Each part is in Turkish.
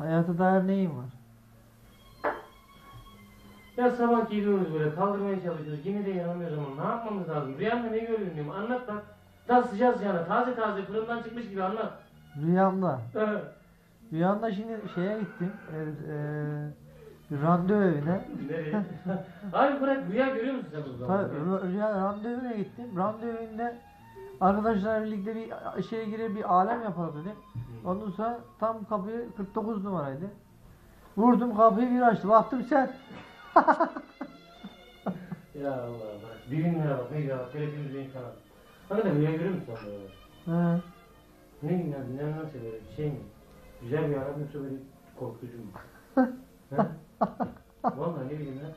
Hayata dair neyin var? Ya sabah gidiyoruz böyle kaldırmaya çalışıyoruz. Yine de yanamıyoruz ama ne yapmamız lazım? Rüyamda ne gördün diyorum. Anlat bak. Daha sıcak sıcağına taze taze fırından çıkmış gibi anlat. Rüyamda. Evet. Rüyamda şimdi şeye gittim. E, e, bir randevu evine. Nereye? Abi bırak rüya görüyor musun sen o zaman? Ta, rü- rüya randevu evine gittim. Randevu evinde arkadaşlarla birlikte bir şeye girer bir alem yapalım dedim. Ondan sonra tam kapıyı 49 numaraydı. Vurdum kapıyı bir açtı. Baktım sen. Ya Allah Allah. Bilimlere bak ne ya. Bir insan. Hakikaten rüya görüyor musun sen böyle? He. Ne ya ne nasıl böyle şey mi? Güzel bir adam yoksa böyle korkutucu mu? He? Vallahi ne bileyim ya.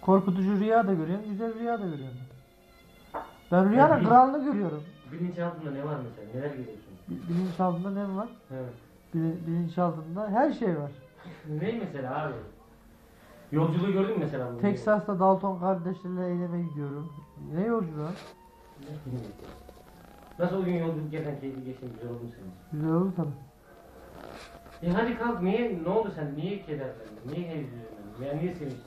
Korkutucu rüya da görüyorum, güzel rüya da görüyorum. Ben rüyanın kralını görüyorum. Bilinçaltında ne var mesela? Neler görüyorsun? Bi- Bilinçaltında ne var? Evet. Bil- Bilinçaltında her şey var. Ne mesela abi? Yolculuğu gördün mü mesela? bu? Texas'ta Dalton kardeşlerle eyleme gidiyorum. Ne yolculuğu? Nasıl o gün yolculuk yerken keyifli geçti güzel oldu mu senin? Güzel oldu tabii. E hadi kalk niye ne oldu sen niye kederlendin? Niye heyecanlandın? Ya niye sevinçtin?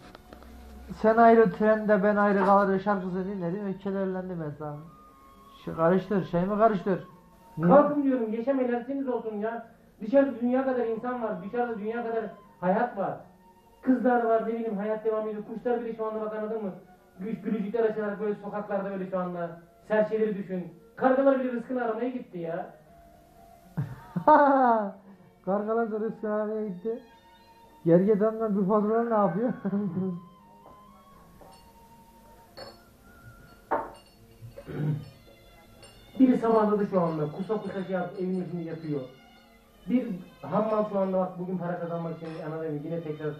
Sen ayrı trende ben ayrı kalır şarkısını dinledim ve kederlendim ben sana. Şu karıştır, şey mi karıştır? Kalkın diyorum yaşam enerjiniz olsun ya. Dışarıda dünya kadar insan var. Dışarıda dünya kadar hayat var. Kızlar var ne bileyim hayat devam ediyor. Kuşlar bile şu anda bak anladın mı? Güç gülücükler açarak böyle sokaklarda böyle şu anda. Serçeleri düşün. Kargalar bile rızkını aramaya gitti ya. Kargalar da rızkı aramaya gitti. Gergedanla bir patron ne yapıyor? Biri sabahladı şu anda. Kusa kusa şey yap, evin içinde yatıyor. Bir hammal şu anda bak bugün para kazanmak için ana evi yine tekrar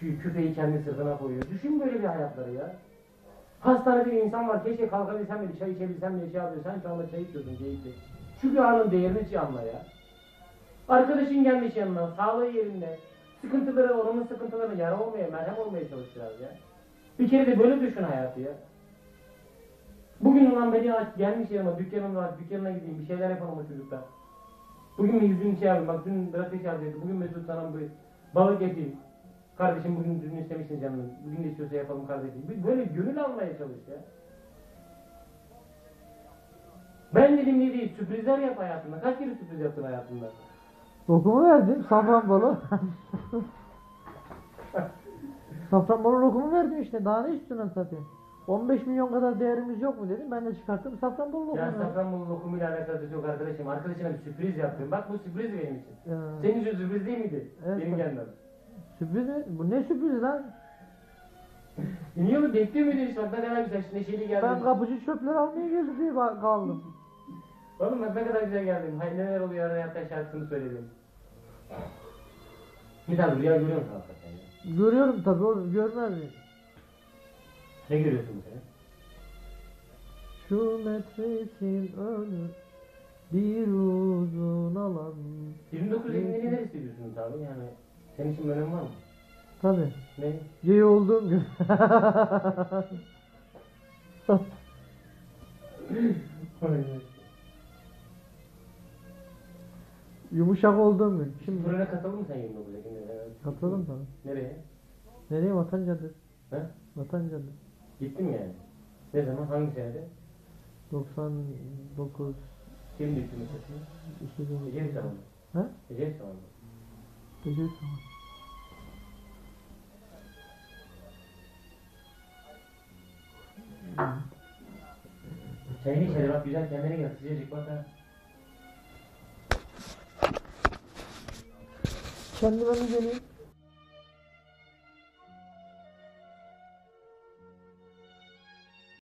kü küpeyi kendi sırtına koyuyor. Düşün böyle bir hayatları ya. Hastanede bir insan var. Keşke kalkabilsem de bir çay içebilsem diye şey yapıyor. Sen şu anda çay içiyorsun keyifli. Şu bir anın değerini hiç anla ya. Arkadaşın gelmiş yanına. Sağlığı yerinde. Sıkıntıları, onun sıkıntılarına yara olmaya, merhem olmaya çalışacağız ya. Bir kere de böyle düşün hayatı ya. Ulan beni aç gelmiş yanıma dükkanım var dükkanına gideyim bir şeyler yapalım o çocuklar. Bugün yüzünü şey yapayım bak dün Berat şey yapıyordu bugün Mesut sana bir balık yapayım. Kardeşim bugün dün istemişsin canım bugün de istiyorsa yapalım kardeşim. Bir Böyle gönül almaya çalış ya. Ben dedim ne değil sürprizler yap hayatında. Kaç kere sürpriz yaptın hayatında? Lokumu verdim, safranbolu. safranbolu lokumu verdim işte, daha ne istiyorsun satayım? 15 milyon kadar değerimiz yok mu dedim, ben de çıkarttım safranbolu lokumu Ya. Safranbolu lokumuyla alakası yok arkadaşım. Arkadaşına bir sürpriz yaptım. Bak bu sürpriz benim için. Ya, Senin için sürpriz değil miydi? Evet, benim gelmem. sürpriz mi? Bu ne sürpriz lan? Niye mi? Bekliyor muydun hiç? Bak ne kadar güzel neşeli geldin. Ben kapıcı çöpleri almaya geldim diye kaldım. Oğlum bak ne kadar güzel geldin. Hayır neler oluyor hayatta şarkısını söyledim. Bir daha rüya görüyor musun hakikaten? Görüyorum tabii oğlum, görmez miyim? Ne görüyorsun sen? Şu metresin önü bir uzun alan. 29 Ekim'de neler hissediyorsun abi? Yani senin için önemi var mı? Tabii. Ne? Gay olduğum gün. Yumuşak olduğum gün. Şimdi Buraya katıldın mı sen 29 Ekim'de? katıldım tabii. Nereye? Nereye Vatan Caddesi? He? Vatan Caddesi. Gittin mi yani? Ne zaman? Hangi senede? 99 Kim düştü mesela? 2000 Ecevit zamanı. Ha? Ecevit zamanı. Gece tamam. Çayını içeri bak güzel kendine gel. Sıcacık bak ha. Kendime mi geleyim?